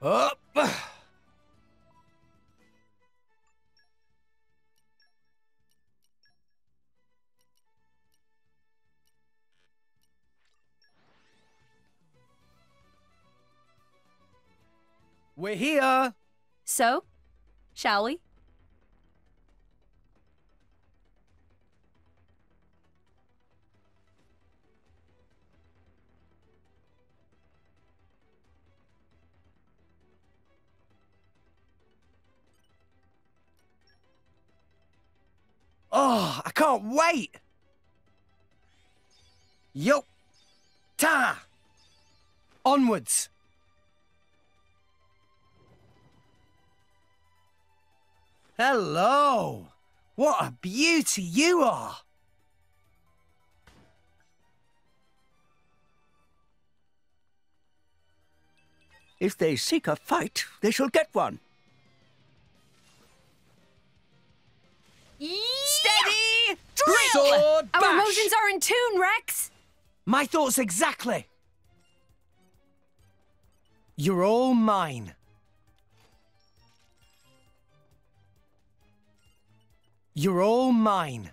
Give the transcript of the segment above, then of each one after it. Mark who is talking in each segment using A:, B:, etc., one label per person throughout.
A: Up! We're here!
B: So, shall we?
A: Oh, I can't wait! Yup! Ta! Onwards! Hello! What a beauty you are!
C: If they seek a fight, they shall get one.
B: Steady! Drill!
A: Sword
B: Our
A: bash!
B: emotions are in tune, Rex!
A: My thoughts exactly! You're all mine. You're all mine.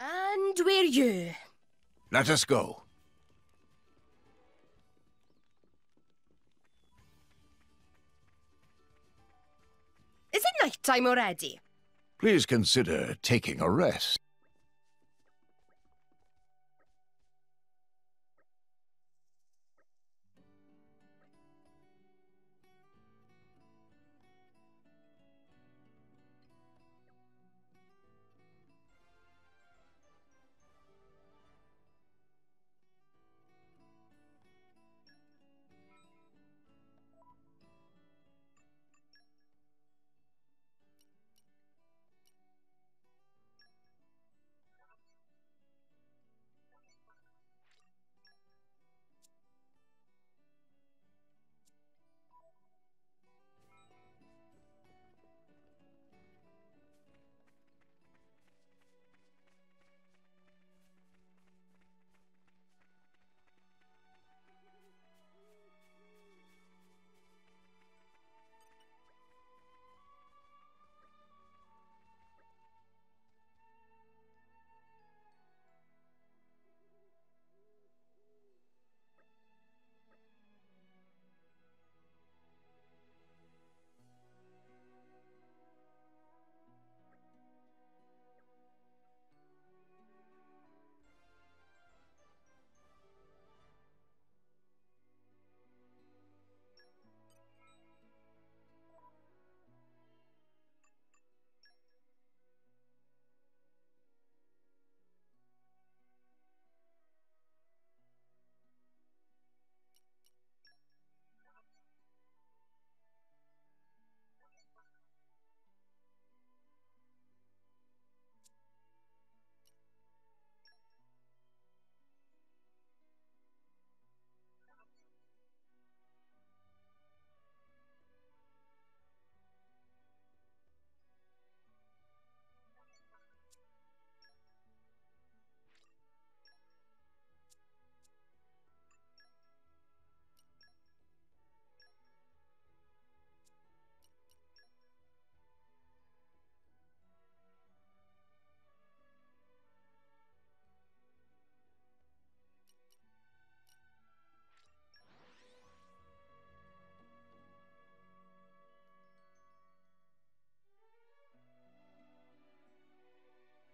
B: And we're you.
D: Let us go.
B: Is it night time already?
D: Please consider taking a rest.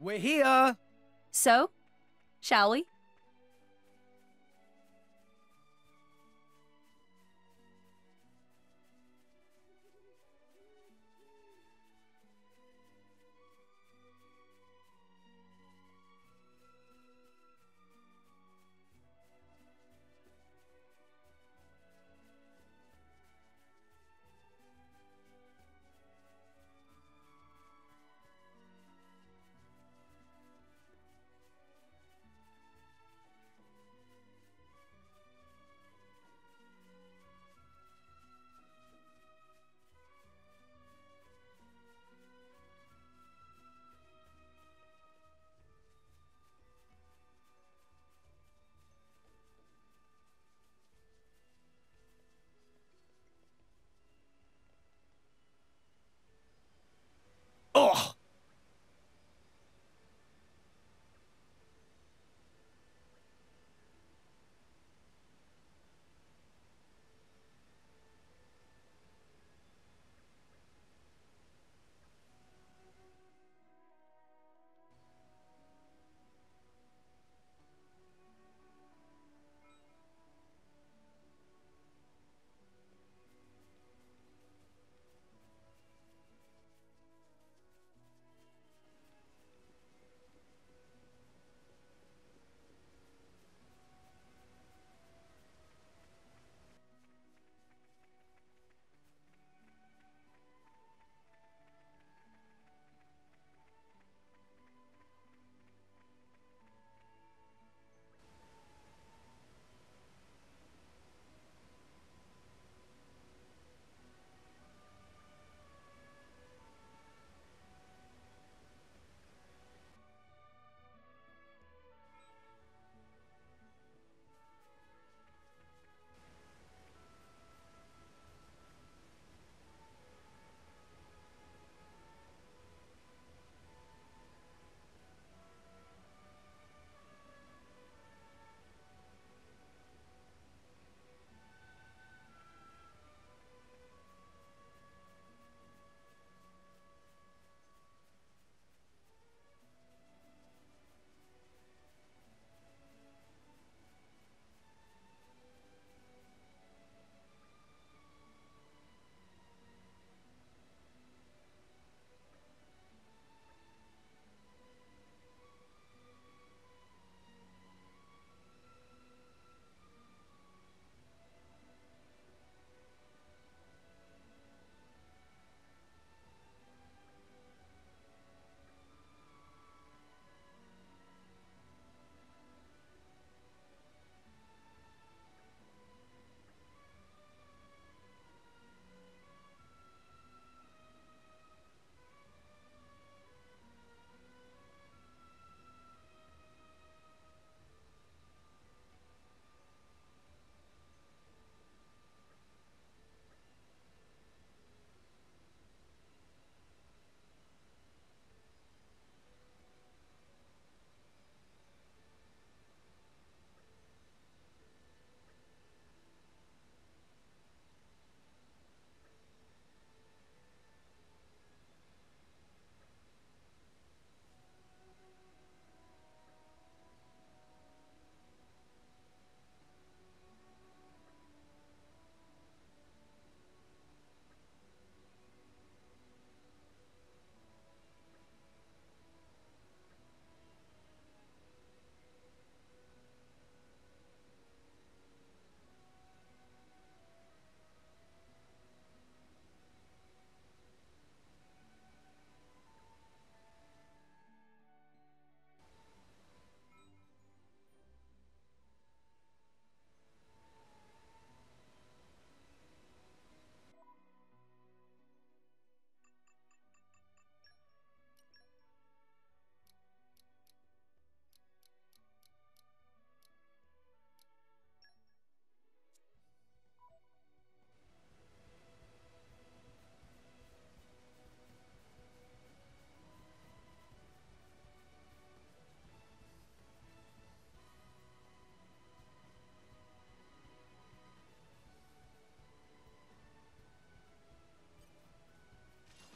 A: We're here!
B: So, shall we?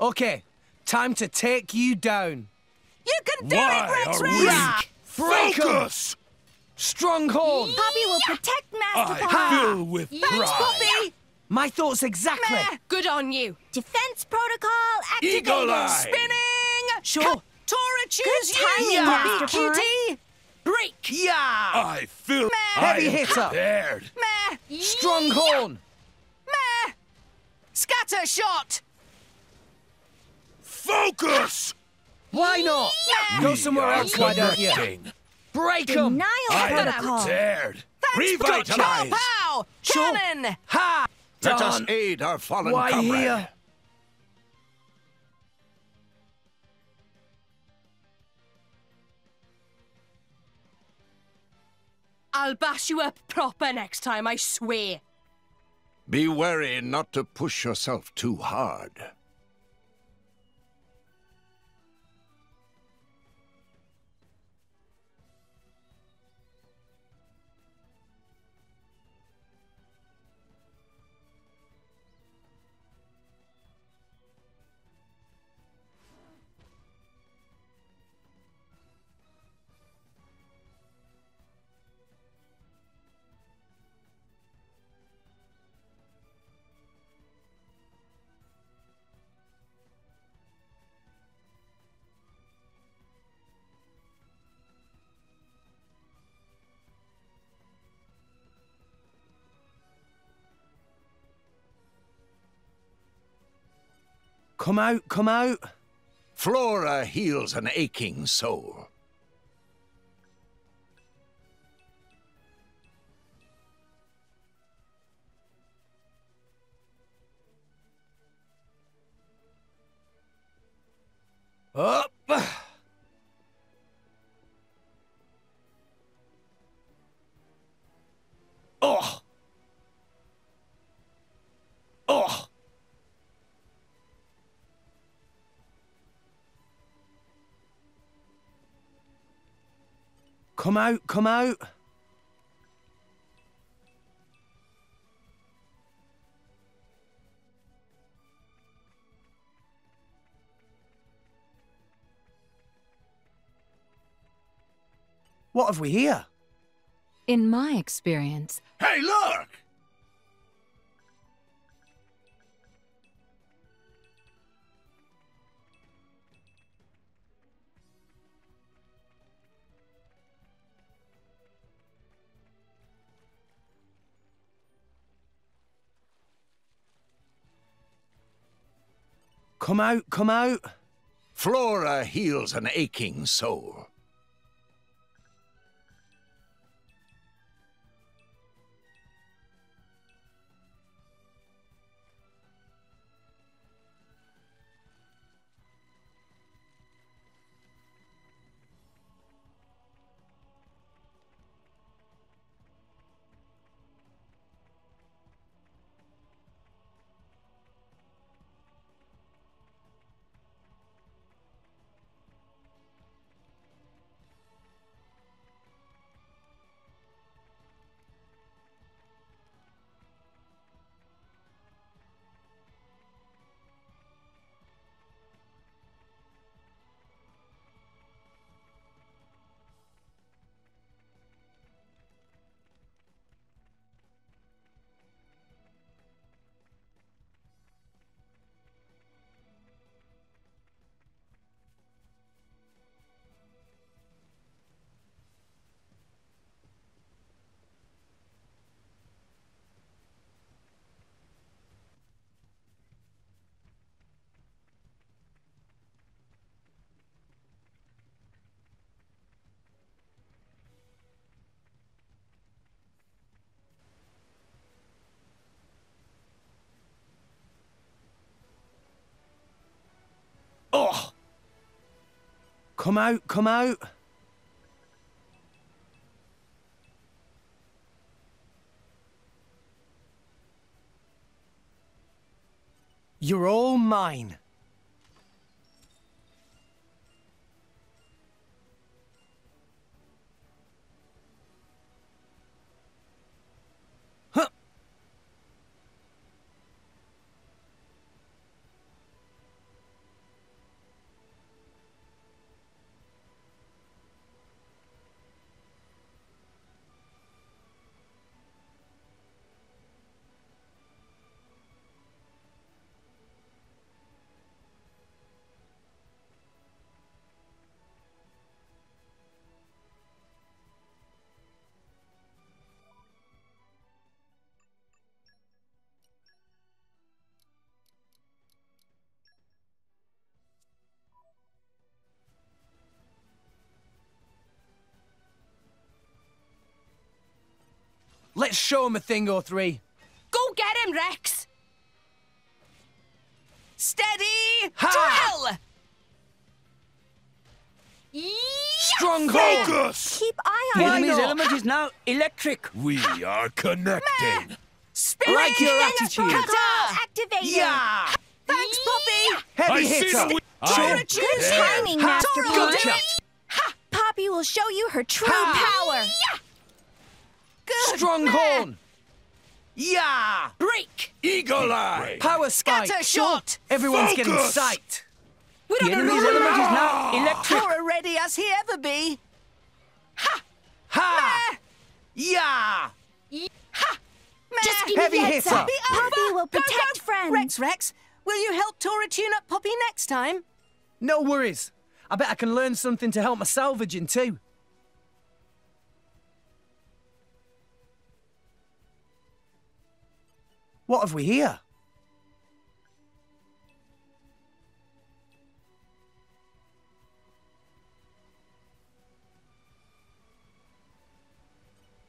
A: Okay, time to take you down.
E: You can do
D: Why
E: it, Rex
D: are
E: Rex!
D: we-
A: Yeah.
D: Focus!
A: Stronghold!
E: Poppi will protect Master
D: I
E: Pie.
D: fill with
E: Thanks,
D: pride.
E: Poppi!
A: My thoughts exactly.
E: Meh, Good on you. Defense protocol activated.
D: Eagle Eye.
E: Spinning.
A: Sure.
E: Tora choose
F: timing,
E: you.
A: Master
E: Cutie. Break.
A: Yeah!
D: I fill.
A: Heavy
D: I am
A: hitter.
D: Prepared.
E: Meh.
A: Stronghorn!
E: Meh. Scatter shot.
D: Focus!
A: Why not? Go somewhere else, why don't you?
D: connecting.
A: Break 'em!
F: Denial
D: I am
F: protocol.
D: prepared.
E: Thanks, Pow
D: Revitalize.
E: pow.
A: Sure.
E: Cannon.
A: Ha!
D: Let us aid our fallen
A: Why
D: comrade.
A: here?
E: I'll bash you up proper next time, I swear.
D: Be wary not to push yourself too hard.
A: Come out, come out.
D: Flora heals an aching soul.
A: Up. Come out, come out. What have we here?
F: In my experience,
D: Hey, look!
A: Come out, come out.
D: Flora heals an aching soul.
A: Come out, come out. You're all mine. Let's show him a thing or three.
B: Go get him, Rex!
E: Steady!
A: Ha!
E: Drill!
A: Stronghold!
G: Focus!
H: Keep eye on
A: Why
C: enemy's
A: not?
C: element is now electric.
G: We are connecting.
E: Spinning!
A: Like your attitude.
E: Cutter!
H: activated.
A: Yeah!
E: Thanks, Poppi!
A: Heavy
G: I
A: hitter!
G: the wi-
E: Tora,
G: I am
E: choose
H: Good timing, Master
E: Tora,
H: Pawn.
E: do
A: Gotcha!
E: it!
H: Poppi will show you her true
A: Ha!
H: power.
E: Good!
A: Stronghold! Yeah!
E: Break!
G: Eagle eye.
A: Power spike!
E: Scatter shot!
A: Everyone's getting sight!
E: We
C: The
E: don't
C: enemy's
E: know
C: element is now electric.
E: Tora ready as he ever be.
A: Ha! Ha! Yeah!
H: Just give
A: Heavy
H: me the heads
A: hitter.
H: up. Poppi will
E: Go,
H: protect
E: go.
H: friends.
E: Rex, Rex, will you help Tora tune up Poppi next time?
A: No worries. I bet I can learn something to help my salvaging too. What have we here?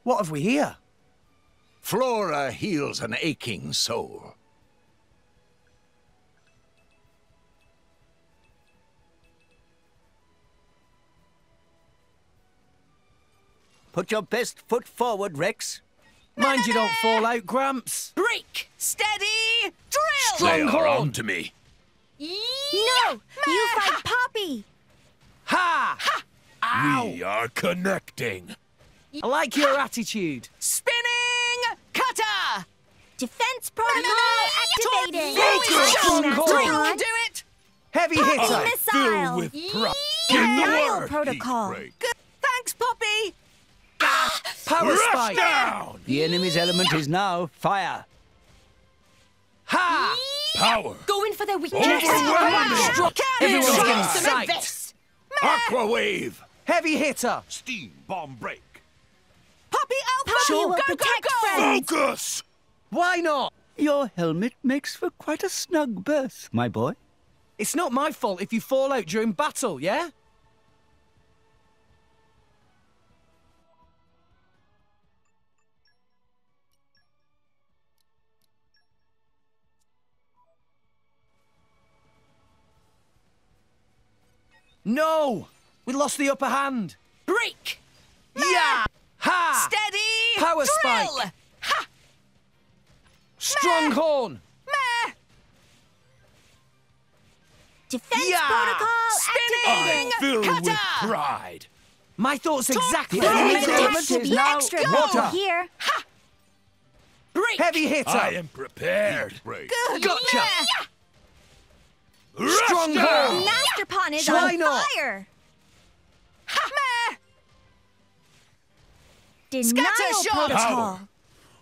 A: What have we here?
D: Flora heals an aching soul.
C: Put your best foot forward, Rex.
A: Mind you don't fall out, Gramps.
E: Break! Steady! Drill!
G: They are
A: Stronghold.
G: on to me.
H: No, you fight Poppi.
A: Ha! Ha! Ow.
G: We are connecting.
A: I like your attitude.
E: Spinning! Cutter!
H: Defense protocol activated.
G: Focus!
A: Stronghold.
E: You
H: Pawn.
E: do it!
A: Heavy
H: Poppi
A: hitter.
H: missile.
G: with pride. Get the
H: Denial
G: word.
H: protocol.
E: Good. Thanks, Poppi!
A: Ah, power
G: Rush
A: spike.
G: down.
C: The enemy's element is now fire.
A: Ha!
G: Power.
B: Going for their weakness.
G: Overwhelming.
A: Struck.
E: Can
A: Everyone's
E: it.
A: getting
E: Some
A: sight.
B: this.
D: Aqua wave.
A: Heavy hitter.
G: Steam bomb break.
E: Poppi Alpha!
H: Poppi will
E: go, go, go!
H: friends.
G: Focus.
A: Why not?
C: Your helmet makes for quite a snug berth, my boy.
A: It's not my fault if you fall out during battle, yeah? No! We lost the upper hand.
E: Break!
A: Yeah! Ha!
E: Steady!
A: Power
E: Drill!
A: spike. Stronghorn!
E: Meh!
H: Defense
A: Yeah.
H: protocol
E: Spinning!
H: activated.
G: Filled with
E: Cutter!
G: pride.
A: My thoughts exactly.
C: The
A: what you
C: enemy's
A: did.
C: element is now
H: extra
C: water.
H: careful here.
E: Break!
A: Heavy hitter.
G: I am prepared. Break.
E: Good!
A: Gotcha.
E: Meh!
G: Rush
A: Stronghold.
G: down.
H: Masterpon is
A: Why
H: on
A: not?
H: fire.
E: Meh!
H: Denial
E: shot.
H: protocol.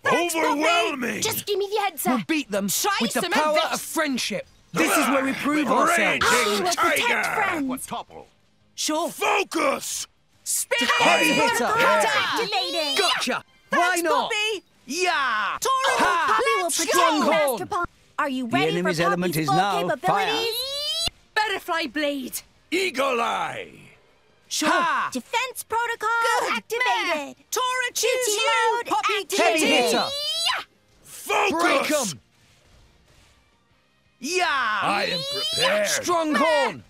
G: Overwhelming.
B: Just give me the heads
A: We'll
B: up.
A: beat them
B: Try
A: with the power
B: of
A: of friendship. This is where we prove ourselves.
G: Raging
H: Poppi will protect
G: tiger.
H: friends.
D: Topple.
E: Sure.
G: Focus.
E: Spinning!
A: Heavy hitter.
E: Cutter!
H: Activated.
A: Gotcha. Why not?
E: Poppi!
A: Yeah.
E: Tora!
A: Ha!
H: Poppi will
E: Let's
H: protect
A: Stronghold.
H: Master Are you ready
C: enemy's
H: for
C: element is now
H: capabilities?
B: Butterfly blade.
G: Eagle eye.
A: Ha!
H: Defense protocol
E: Good.
H: activated.
E: Meh. Tora, choose you!
H: mode
E: Poppi,
H: activated.
A: Heavy hitter.
G: Focus.
A: Break 'em. Yeah.
G: I am prepared.
A: Stronghorn.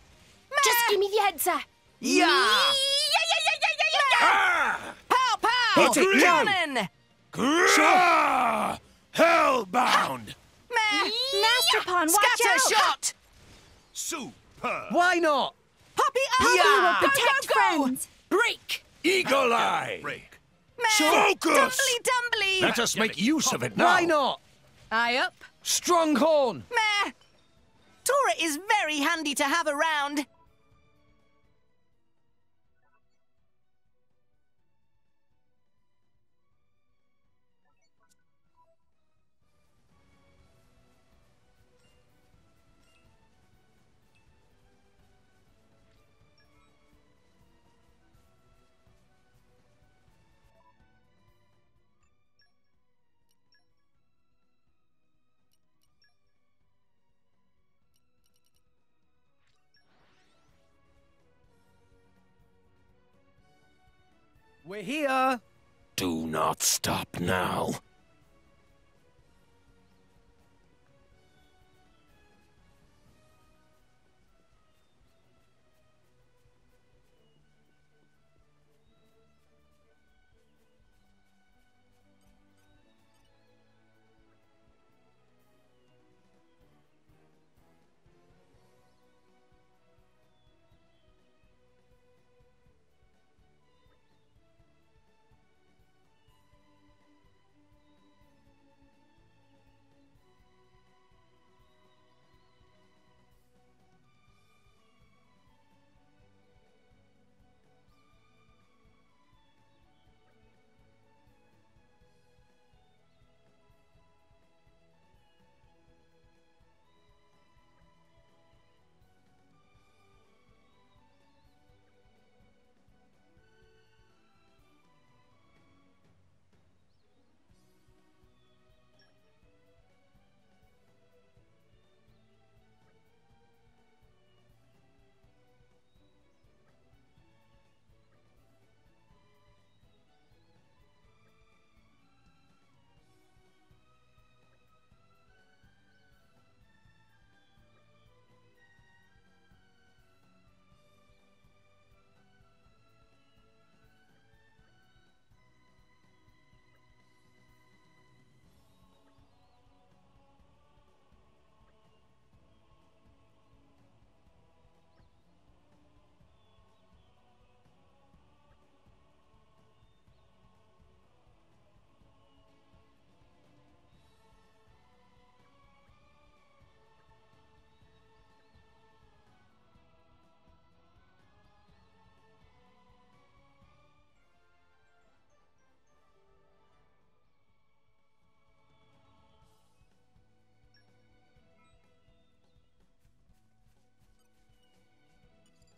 B: Just give me the heads up.
A: Yeah.
E: Yeah, yeah, yeah, yeah, yeah, yeah, yeah!
G: Ah.
E: Pow, pow!
A: Hit it down.
E: Cannon!
G: Grah! Hellbound.
E: Meh!
H: Masterpon, watch
E: Scatter
H: out.
E: shot!
G: Super.
A: Why not?
E: Poppi
H: Poppi
E: Alpha!
H: will
A: Yeah.
E: Go,
H: protect
E: go, go!
H: friends.
E: Break!
G: Eagle eye.
D: Break.
E: Meh!
G: Focus.
E: Dumbly dumbly!
D: Let us make use of it now.
A: Why not?
B: Eye up.
A: Stronghorn.
E: Meh! Tora is very handy to have around.
A: We're here.
G: Do not stop now.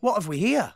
A: What have we here?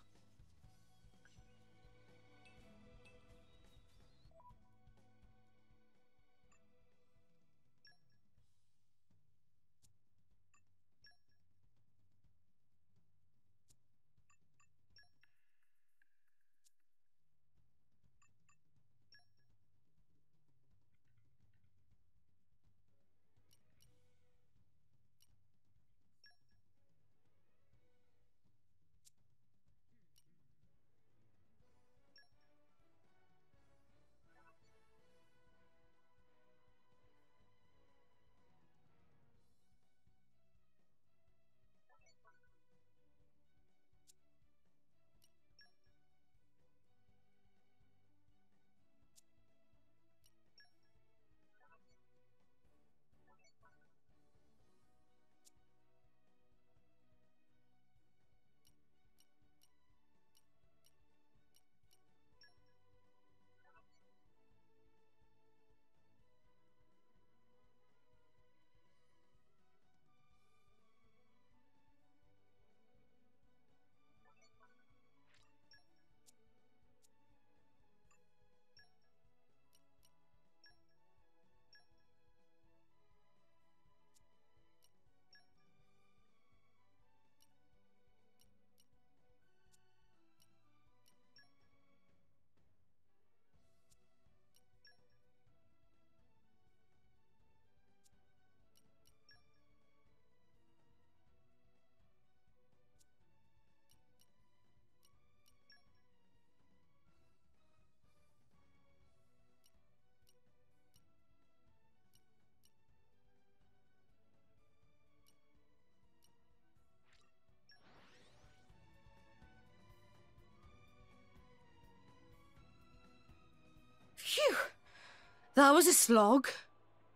E: That was a slog.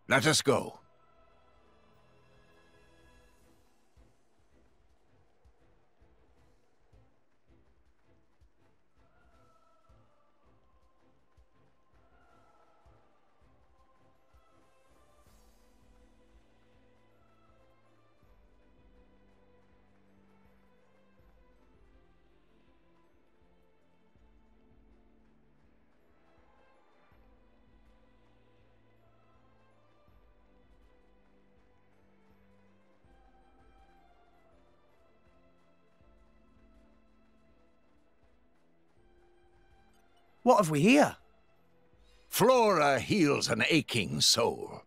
D: Let us go.
A: What have we here?
D: Flora heals an aching soul.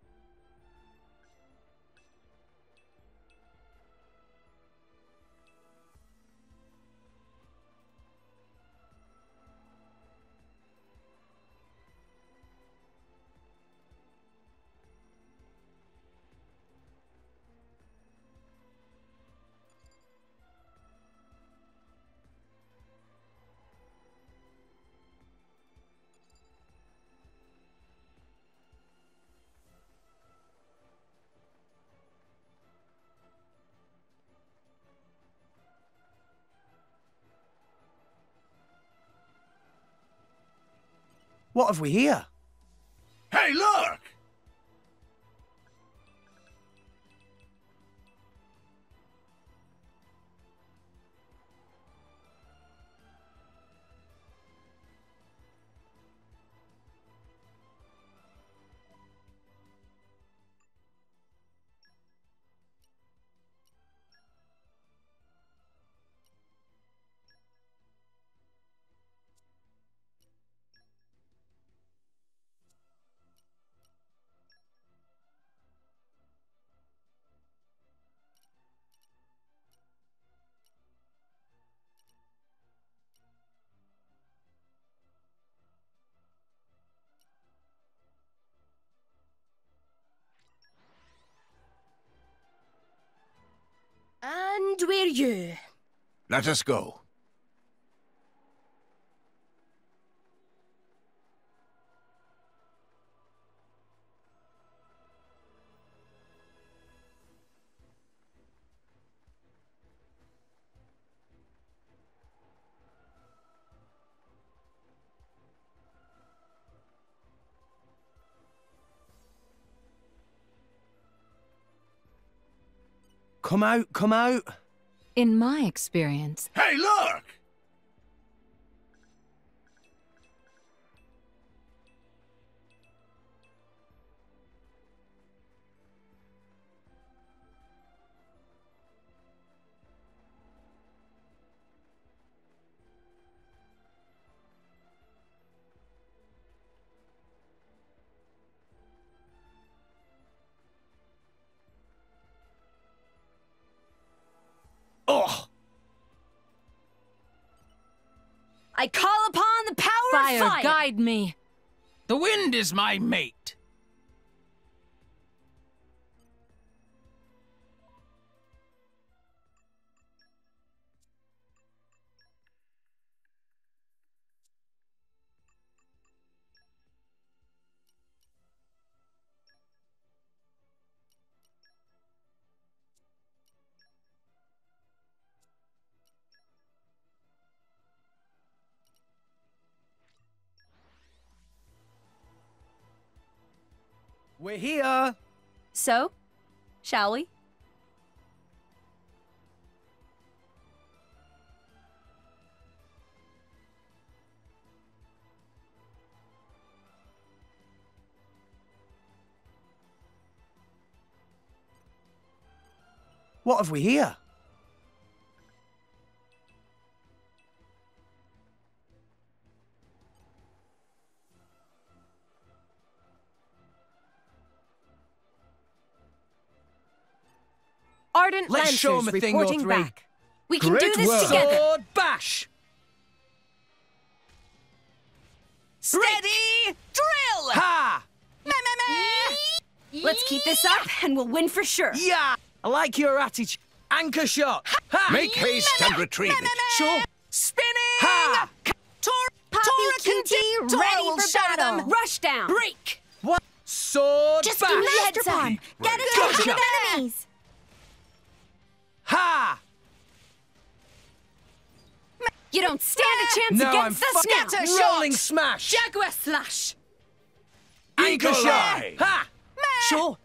A: What have we here?
D: Hey, look!
B: And we're you.
D: Let us go.
A: Come out, come out.
F: In my experience,
D: Hey, look!
B: I call upon the power
F: fire,
B: of fire.
F: guide me.
G: The wind is my mate.
A: We're here.
B: So, shall we?
A: What have we here?
B: Ardent
A: Let's
B: Lancers
A: show 'em a thing or
B: reporting
A: three.
B: back. We can
A: Great
B: do this
A: work.
B: together.
A: Sword bash.
E: Steady! Drill!
A: Ha!
B: Let's keep this up and we'll win for sure.
A: Yeah! I like your attitude. Anchor shot. Ha!
D: Make haste and retrieve it.
A: Sure.
E: Spinning!
A: Ha!
E: Tor
H: Poppi
E: Tora can
H: cutie,
E: Tora
H: ready for
E: show
H: battle.
E: them.
B: Rush down.
E: Break!
A: What? Sword
H: Just
A: bash.
H: do Masterpon. Get attention
A: Gotcha.
H: of enemies.
A: Ha!
B: You don't stand a chance
A: No, I'm
B: against us now.
A: fucking
E: Scatter
A: rolling smash.
B: Jaguar slash.
A: Anchor
D: Eagle
A: shot.
D: eye.
A: Ha!
B: Sure.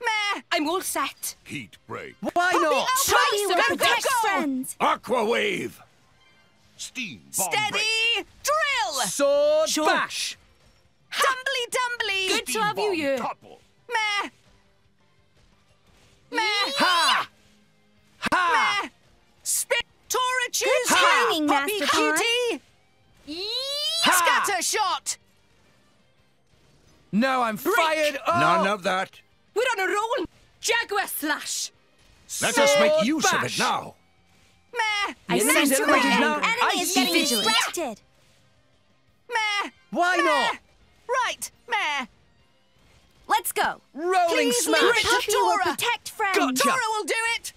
E: Meh!
B: I'm all set.
D: Heat break.
A: Why not?
B: Try
H: Poppi
B: some
H: will
B: good
H: protect
B: go.
H: friends.
D: Aqua wave. Steam bomb break.
E: Steady! Drill!
A: Sword
B: Sure.
A: bash.
E: Dumbly dumbly!
B: Good to
D: Steam
B: have you
D: bomb
B: here.
D: topple.
E: Meh! Meh!
A: Ha! Ha!
E: Meh! Spin! Tora choose
H: Good timing, Masterpon.
E: cutie! Scatter shot!
A: No, I'm fired up.
D: None of that.
B: We're on a roll. Jaguar slash.
D: Let us make
A: Sword
D: use of it
A: bash.
D: now.
E: Meh.
A: I
E: Meh.
A: sense
E: Meh.
A: it right now.
H: Enemy
A: I
H: is
A: see
H: getting
A: vigilant.
H: distracted.
E: Meh.
A: Why
E: Meh.
A: not?
E: Right. Meh.
H: Let's go.
A: Rolling
E: Please leave
A: smash.
E: it to
H: Poppi will
E: Tora.
H: protect friends.
A: Gotcha.
E: Tora will do it.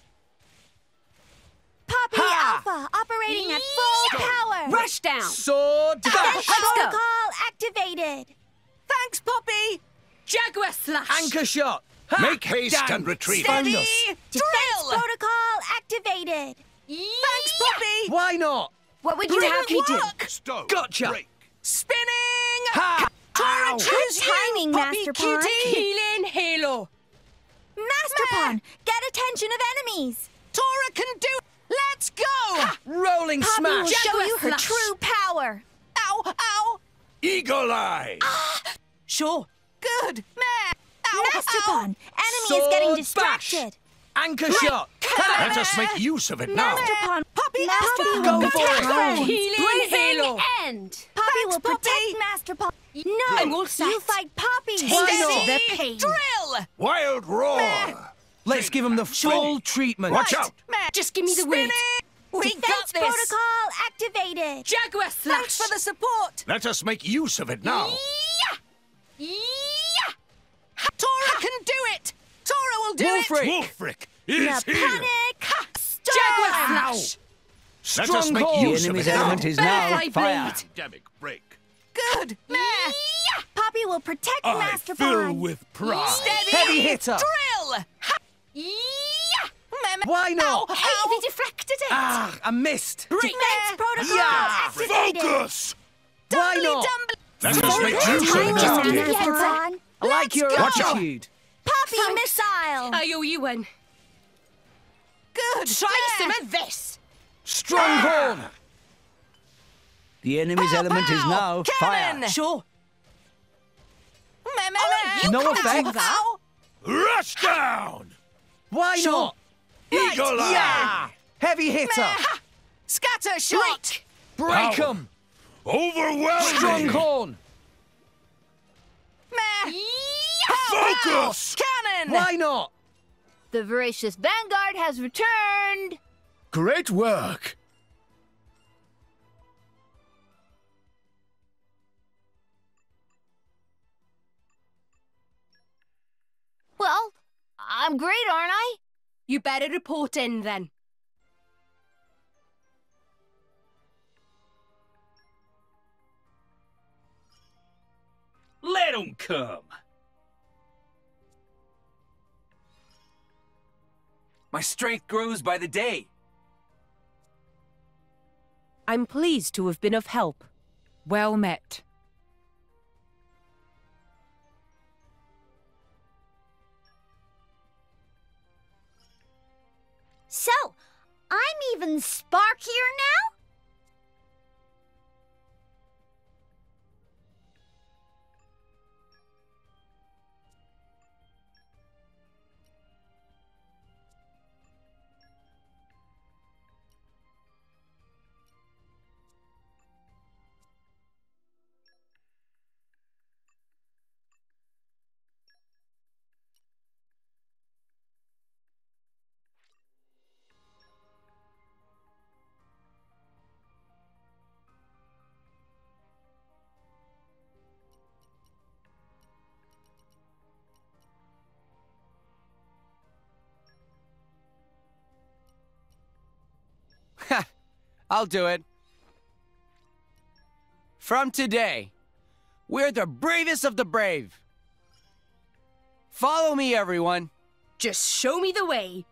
H: Puppy
A: Ha!
H: Alpha operating at full power.
B: Rush down.
A: Sword
H: Defense
A: bash.
H: Protocol activated.
E: Thanks, Poppi.
B: Jaguar slash.
A: Anchor shot. Ha!
D: Make haste
A: Dang.
D: and retreat.
A: Found
E: Steady.
A: us.
H: Defense
E: Drill.
H: protocol activated.
E: Thanks, Poppi.
A: Why not?
H: What would you
E: Brilliant
H: have me do?
E: work.
D: Stone.
A: Gotcha.
D: Break.
E: Spinning.
A: Ha!
E: Tora,
A: Ow.
E: choose
H: timing,
E: Poppi
H: Master Pawn.
E: Cutie.
B: Healing halo.
H: Masterpon, get attention of enemies.
E: Tora can do it. Let's go.
A: Rolling
H: smash! Poppi
A: will
H: show you her
B: slash.
H: true power.
E: Ow, ow.
D: Eagle eye. Ah!
B: Sure.
E: Good. Meh. Ow,
H: Master
E: ow.
H: Pawn, enemy is getting
A: Sword
H: distracted.
A: Anchor shot. Ha!
D: Let us make use of it now.
H: Master Pawn,
E: Poppi,
H: Master
E: Poppi,
H: will
A: go for
H: protect
A: it.
H: friends.
B: Healing halo.
H: end. Poppi will
E: Poppi.
H: protect Masterpon. No,
B: I'm all set.
H: you fight Poppi.
A: Why not?
B: Steady. The pain.
E: Drill.
D: Wild roar.
A: Let's give him the full treatment.
D: Watch out.
E: Meh.
B: Just give me the
E: Spinning.
B: weight.
E: We
H: Defense
E: got this.
H: protocol activated.
B: Jaguar slash.
E: Thanks for the support.
D: Let us make use of it now. Yeah! Yeah!
E: Tora can do it. Tora will do it.
A: Wulfric.
D: Wulfric
H: No
D: is here.
H: panic.
B: Jaguar slash.
D: Let us make
A: Stronghold.
C: The
D: use of
C: enemy's
D: it now.
C: element is now fire.
D: Pandemic break.
E: Good. Meh.
H: Poppi will protect
D: I
H: Master
D: fill with pride.
E: Steady.
A: Heavy hitter.
E: Drill. Meh, meh.
A: Why not?
E: Ow,
B: Hey,
E: ow.
B: they deflected it.
A: Ah, I missed.
H: Defense protocol
A: Yeah.
H: activated.
D: Focus.
A: Why not?
E: dumbly.
D: Let us make use of it
H: Just
D: now.
H: give me heads on.
A: I like your
E: Let's go.
A: attitude.
H: Poppi missile.
B: I owe you one.
E: Good.
B: Try
E: Meh.
B: some of this.
A: Stronghold.
C: The enemy's
E: Pow,
C: element is
E: pow.
C: now fire.
E: Cannon.
B: Sure.
E: Meh, meh,
B: Oh, you
A: No
B: can't
A: effect.
B: do that.
E: Ow.
D: Rush down.
A: Why not?
D: Eagle eye.
A: Yeah. Heavy hitter.
E: Meh. Scatter shot.
A: Break
D: Power.
A: 'em.
D: Overwhelming.
A: Stronghorn.
E: Meh.
D: Focus.
E: Oh, cannon.
A: Why not?
H: The voracious vanguard has returned.
D: Great work.
H: Well, I'm great, aren't I?
B: You better report in then.
I: Let 'em come. My strength grows by the day.
J: I'm pleased to have been of help. Well met.
H: So, I'm even sparkier now?
G: I'll do it. From today, we're the bravest of the brave. Follow me, everyone.
B: Just show me the way.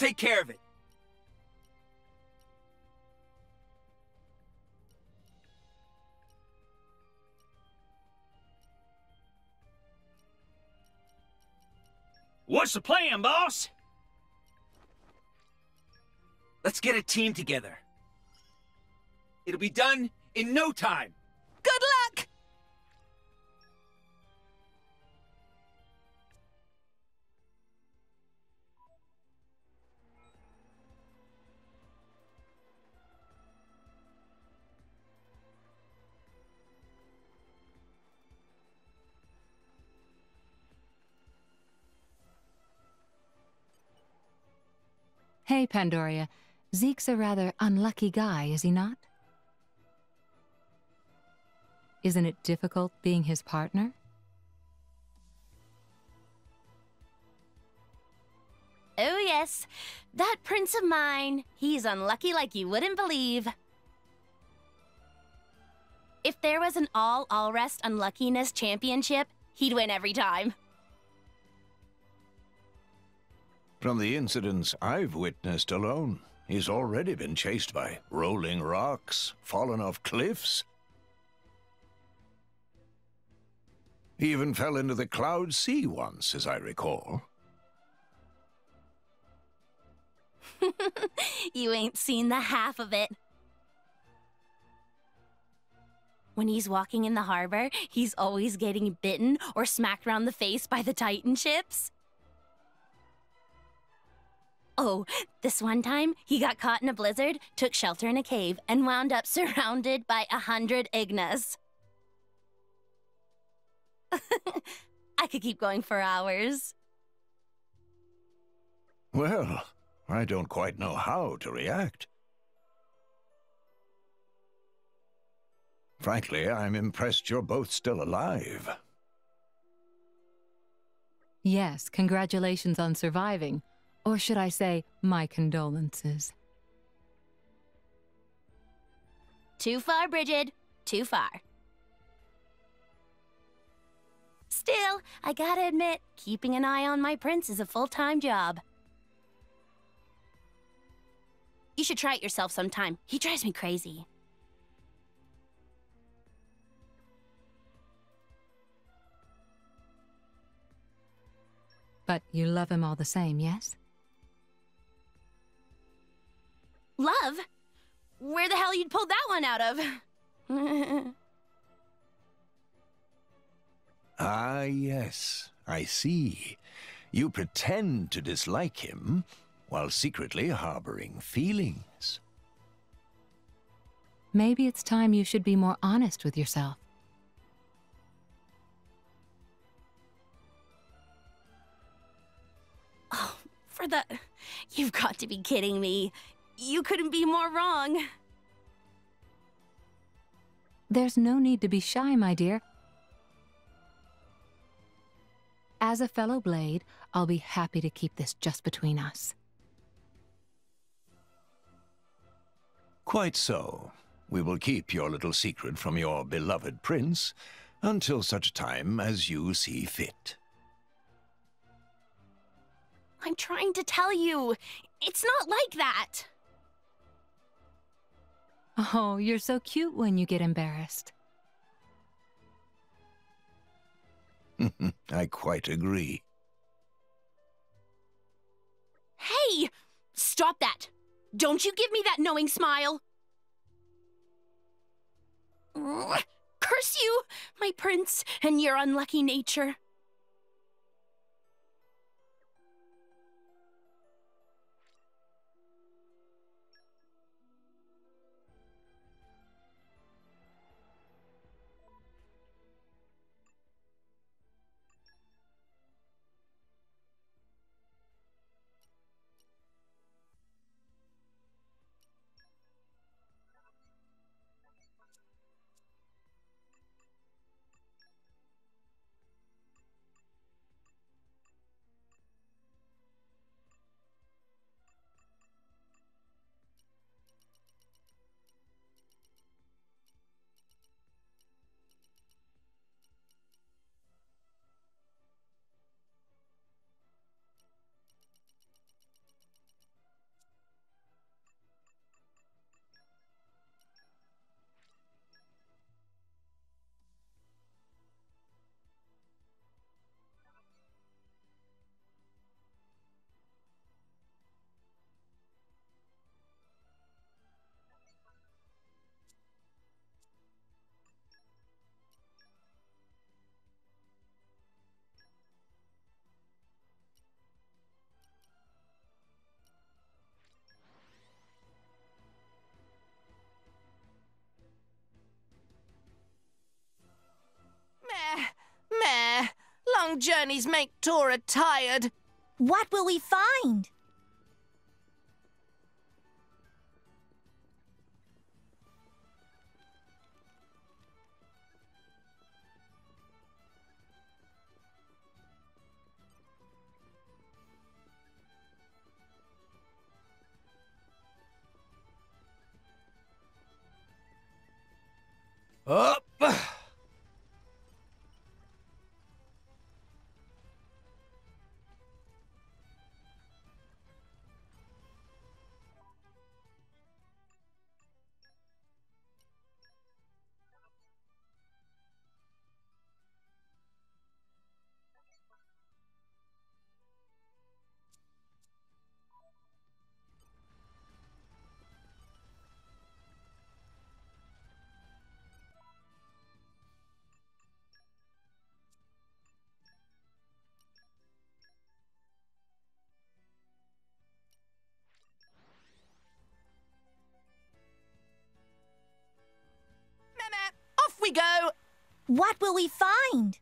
I: Take care of it.
K: What's the plan, boss?
I: Let's get a team together. It'll be done in no time.
E: Good luck!
F: Hey, Pandoria. Zeke's a rather unlucky guy, is he not? Isn't it difficult being his partner?
L: Oh, yes. That prince of mine, he's unlucky like you wouldn't believe. If there was an all all rest unluckiness championship, he'd win every time.
D: From the incidents I've witnessed alone, he's already been chased by rolling rocks, fallen off cliffs. He even fell into the Cloud Sea once, as I recall.
L: you ain't seen the half of it. When he's walking in the harbor, he's always getting bitten or smacked around the face by the Titan ships. Oh, this one time, he got caught in a blizzard, took shelter in a cave, and wound up surrounded by a hundred Ignas. I could keep going for hours.
D: Well, I don't quite know how to react. Frankly, I'm impressed you're both still alive.
F: Yes, congratulations on surviving. Or should I say, my condolences.
L: Too far, Brighid. Too far. Still, I gotta admit, keeping an eye on my prince is a full time job. You should try it yourself sometime. He drives me crazy.
F: But you love him all the same, yes?
L: Love? Where the hell you'd pull that one out of?
D: ah, yes, I see. You pretend to dislike him while secretly harboring feelings.
F: Maybe it's time you should be more honest with yourself.
L: Oh, for the. You've got to be kidding me. You couldn't be more wrong.
F: There's no need to be shy, my dear. As a fellow Blade, I'll be happy to keep this just between us.
D: Quite so. We will keep your little secret from your beloved prince until such time as you see fit.
L: I'm trying to tell you. It's not like that.
F: Oh, you're so cute when you get embarrassed.
D: I quite agree.
L: Hey! Stop that! Don't you give me that knowing smile! Curse you, my prince, and your unlucky nature.
E: Long journeys make Tora tired.
H: What will we find?
A: Up!
E: We go.
H: What will we find?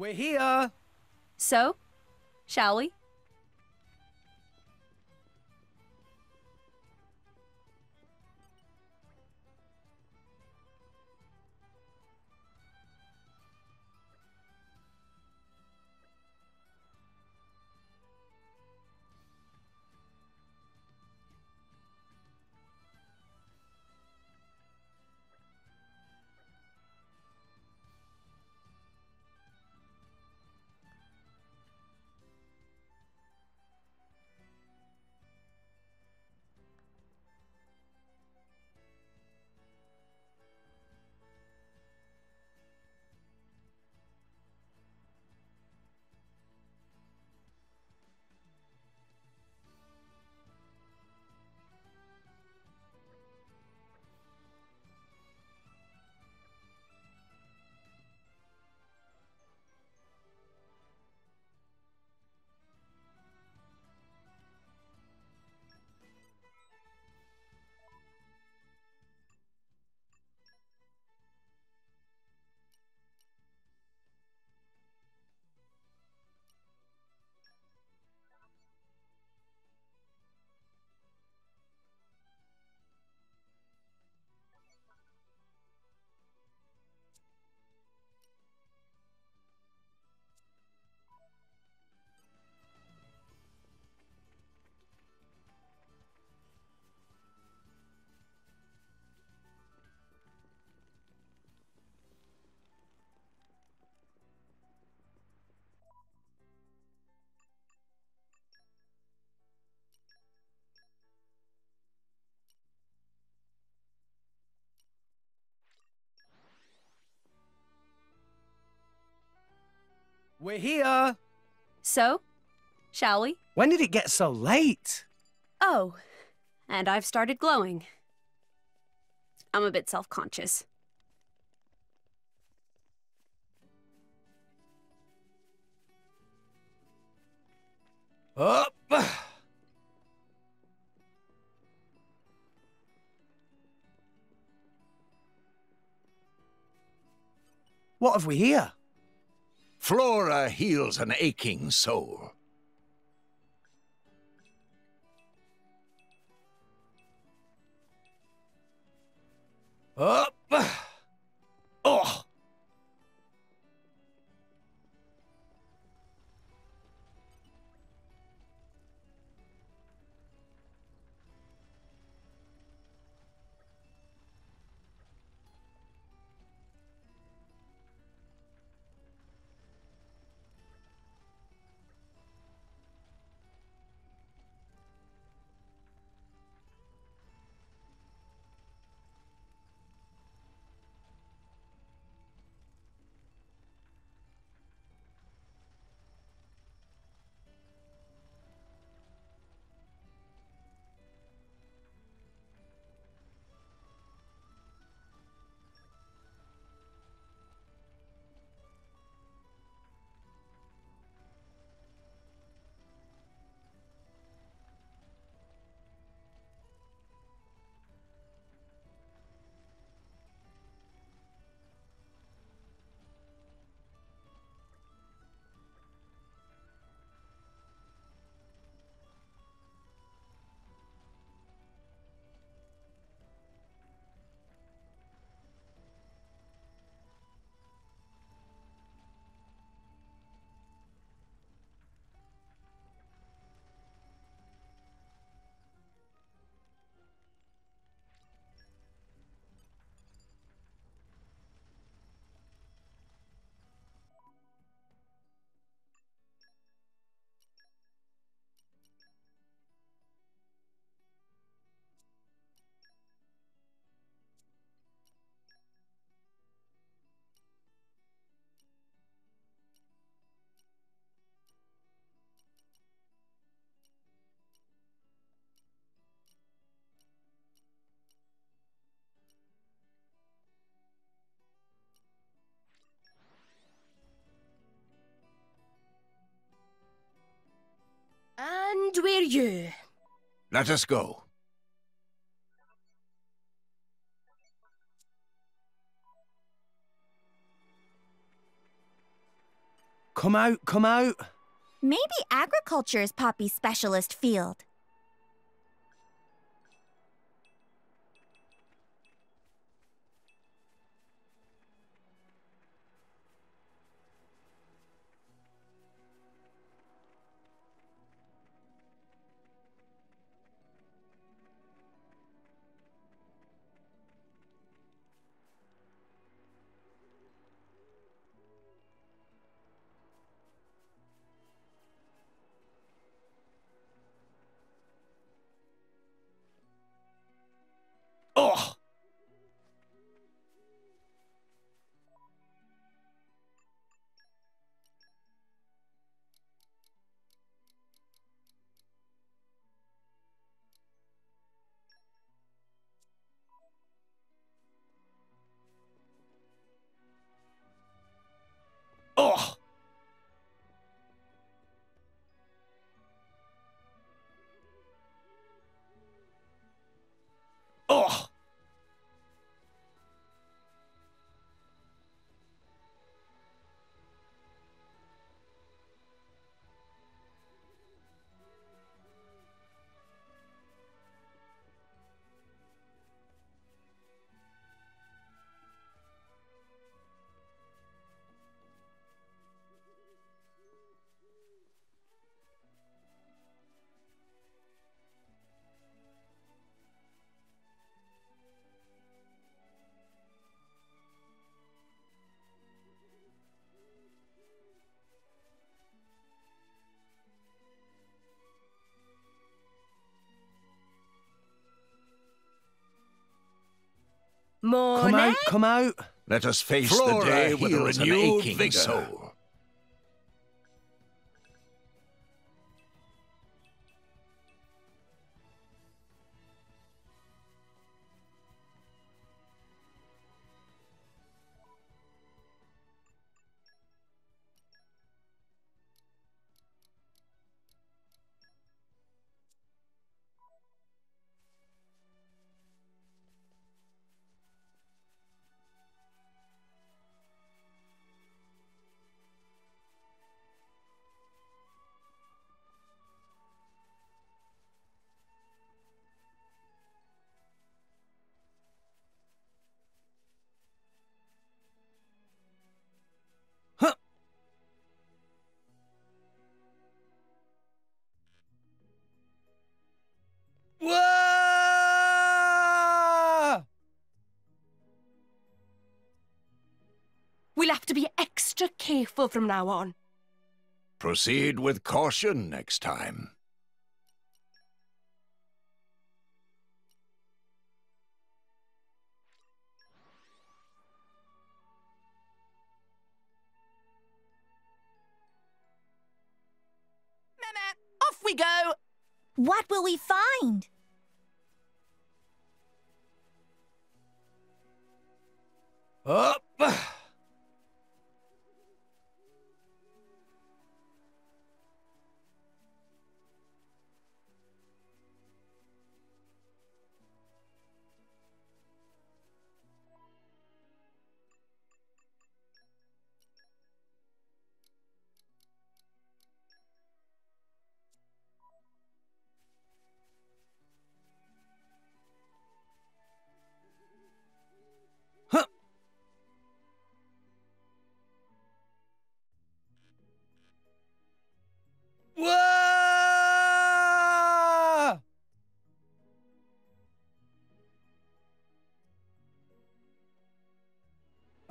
H: We're here.
J: So, shall we?
A: We're here.
B: So, shall we?
A: When did it get so late?
B: Oh, and I've started glowing. I'm a bit self conscious.
A: Up. What have we here?
D: Flora heals an aching soul.
A: Up. Oh.
E: And we're you.
D: Let us go.
A: Come out, come out.
H: Maybe agriculture is Poppi's specialist field.
E: Morning.
A: Come out, come out.
D: Let us face Flora the day with a
M: heals an
D: renewed
M: aching
D: vigor.
B: Careful from now on.
D: Proceed with caution next time.
E: Off we go!
H: What will we find?
A: Up!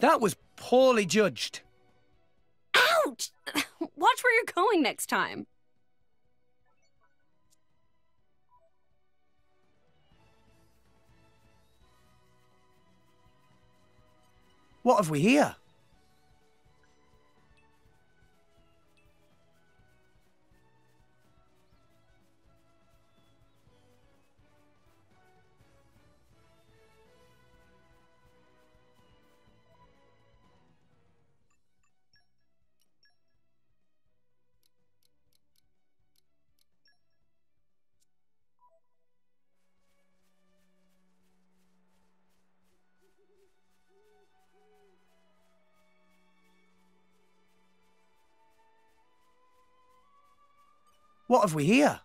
A: That was poorly judged.
J: Ouch! Watch where you're going next time.
A: What have we here? What have we here?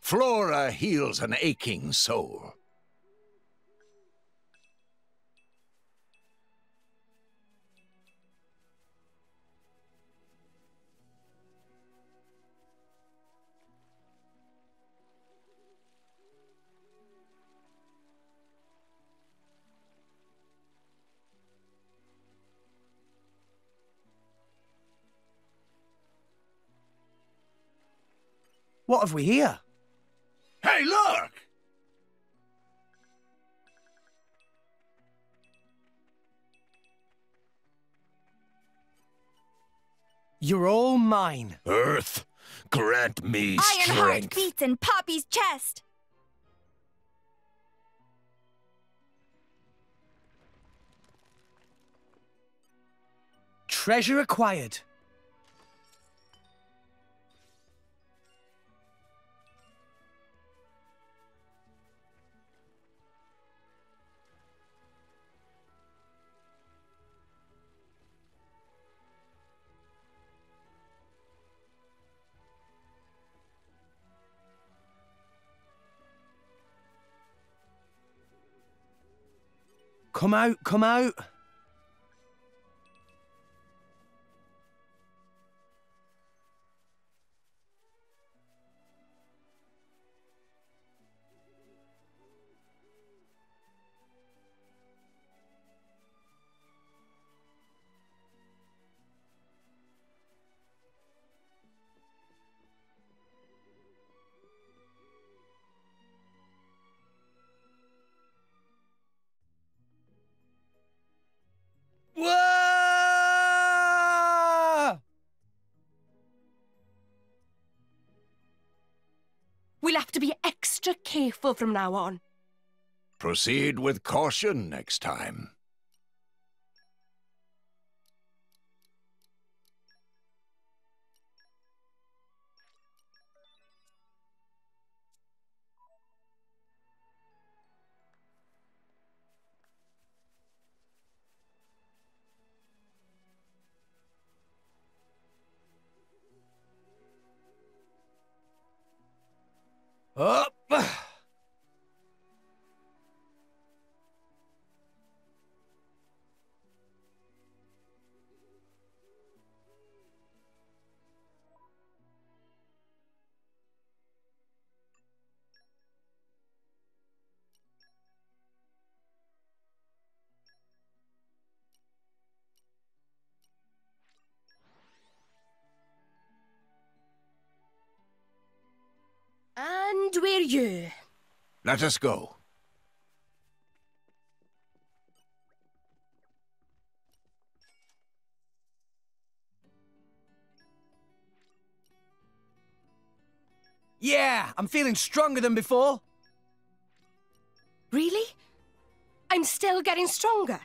D: Flora heals an aching soul.
A: What have we here?
D: Hey, look!
A: You're all mine.
D: Earth, grant me
H: Iron heart
D: strength.
H: beats in Poppi's chest.
A: Treasure acquired. Come out, come out.
B: Careful from now on.
D: Proceed with caution next time.
A: Up!
E: And we're you.
D: Let us go.
A: Yeah, I'm feeling stronger than before.
E: Really? I'm still getting stronger.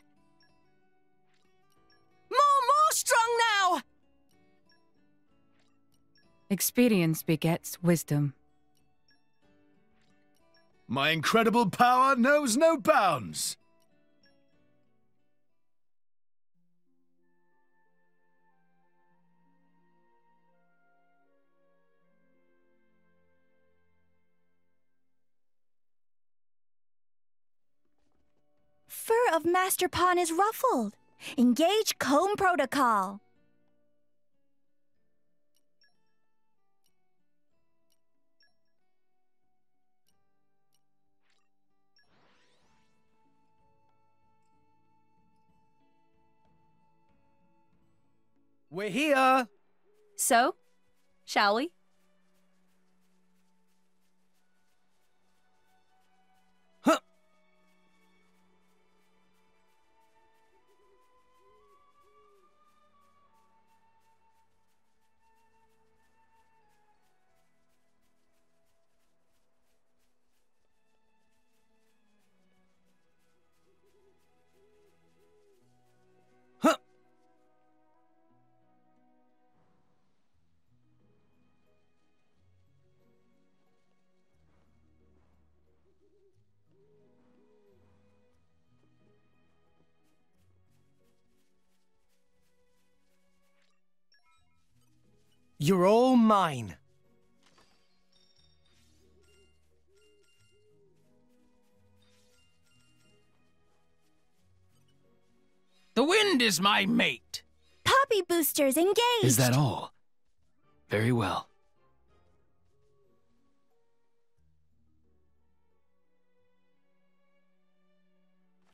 E: More, more strong now!
K: Experience begets wisdom.
G: My incredible power knows no bounds.
H: Fur of Masterpon is ruffled. Engage comb protocol.
A: We're here.
B: So, shall we?
A: You're all mine.
N: The wind is my mate.
H: Poppi boosters engaged.
G: Is that all? Very well.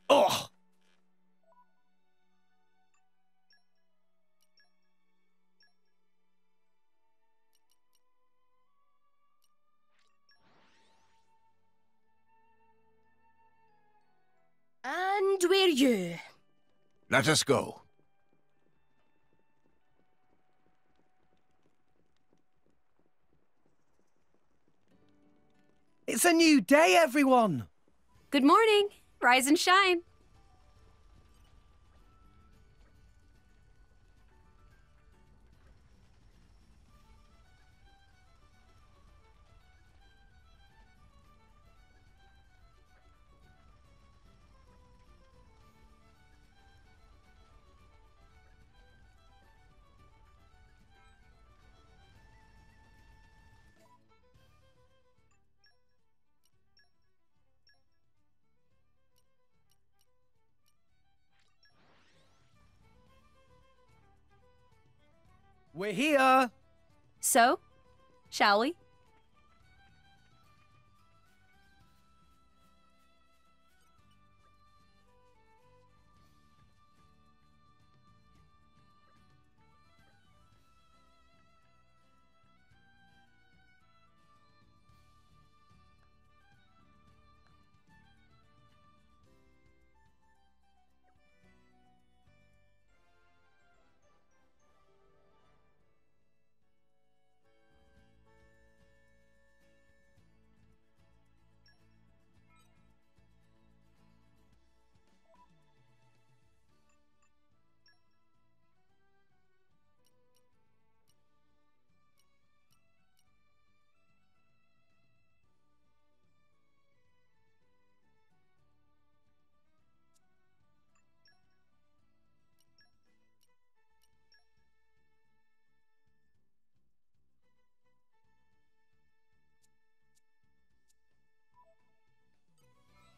A: Oh!
E: And we're you.
D: Let us go.
A: It's a new day, everyone.
B: Good morning. Rise and shine.
A: We're here.
B: So, shall we?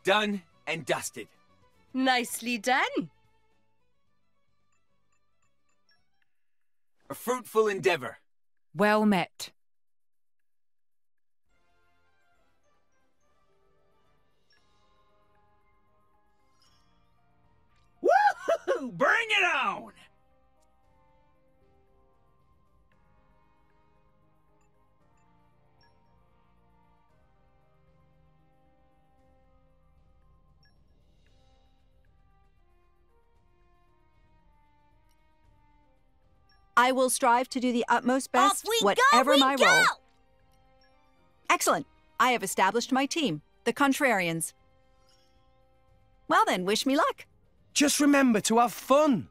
I: Done and dusted.
E: Nicely done.
I: A fruitful endeavor.
K: Well met.
I: Woohoo! Bring it on!
O: I will strive to do the utmost best,
L: we go,
O: whatever
L: we
O: my
L: go!
O: role. Excellent. I have established my team, the Contrarians. Well then, wish me luck.
A: Just remember to have fun.